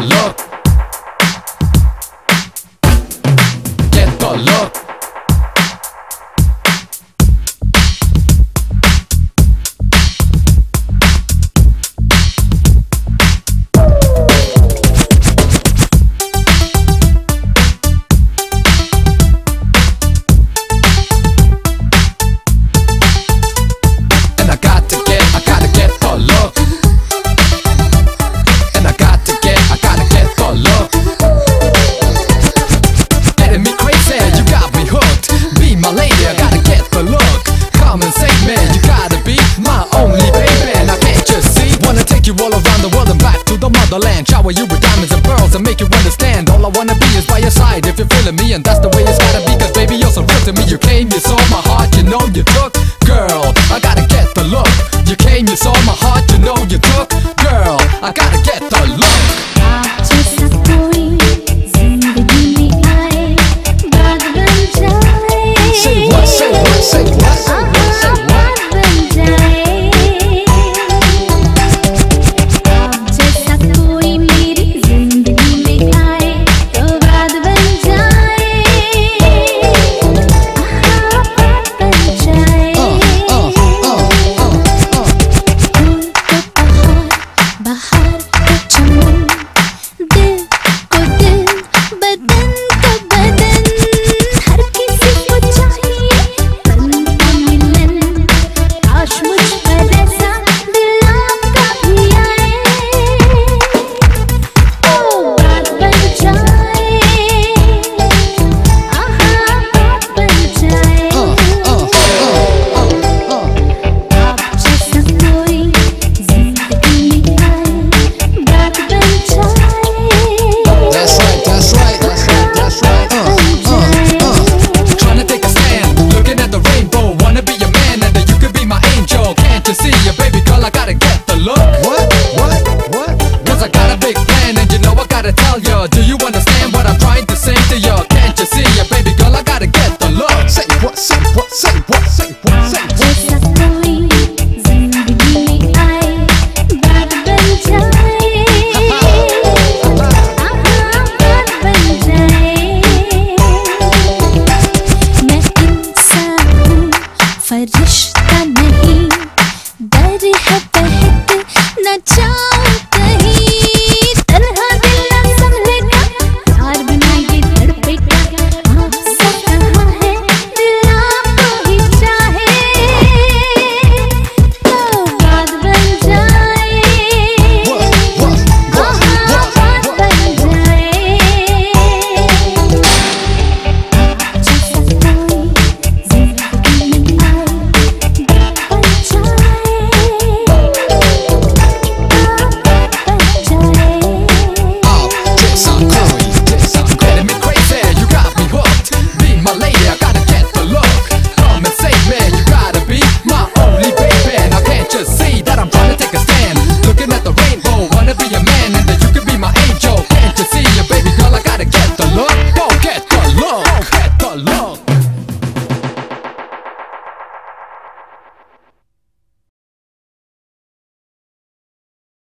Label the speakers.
Speaker 1: love. common sense man You gotta be my only baby And I can't just see. Wanna take you all around the world and back to the motherland. Shower you with diamonds and pearls and make you understand. All I wanna be is by your side if you're feeling me And that's the way it's gotta be. Cause baby you're so real to me. You came, you saw my heart, you know you took my heart, नहीं। डर है बहक न जा